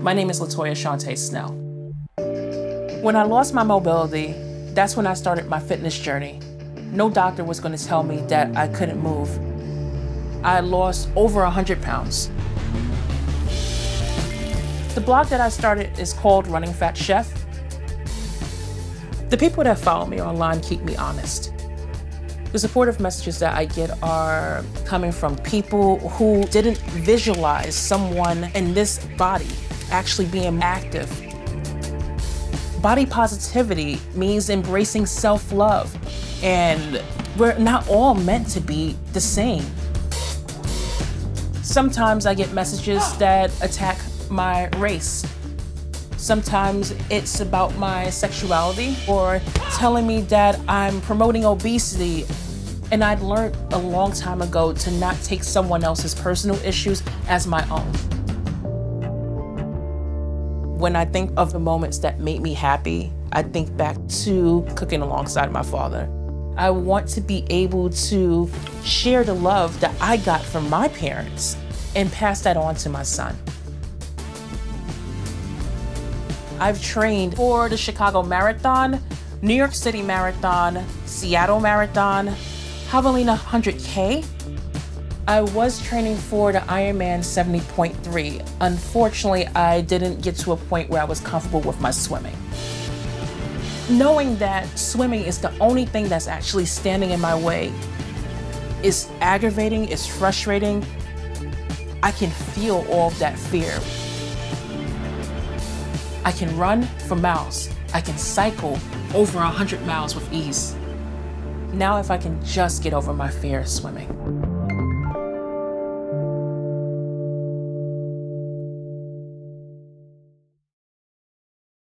My name is Latoya Shauntay Snell. When I lost my mobility, that's when I started my fitness journey. No doctor was going to tell me that I couldn't move. I lost over 100 pounds. The blog that I started is called Running Fat Chef. The people that follow me online keep me honest. The supportive messages that I get are coming from people who didn't visualize someone in this body actually being active. Body positivity means embracing self love, and we're not all meant to be the same. Sometimes I get messages that attack my race. Sometimes it's about my sexuality or telling me that I'm promoting obesity. And I'd learned a long time ago to not take someone else's personal issues as my own. When I think of the moments that made me happy, I think back to cooking alongside my father. I want to be able to share the love that I got from my parents and pass that on to my son. I've trained for the Chicago Marathon, New York City Marathon, Seattle Marathon, Javelina 100K. I was training for the Ironman 70.3. Unfortunately, I didn't get to a point where I was comfortable with my swimming. Knowing that swimming is the only thing that's actually standing in my way is aggravating, it's frustrating. I can feel all of that fear. I can run for miles. I can cycle over 100 miles with ease. Now, if I can just get over my fear of swimming.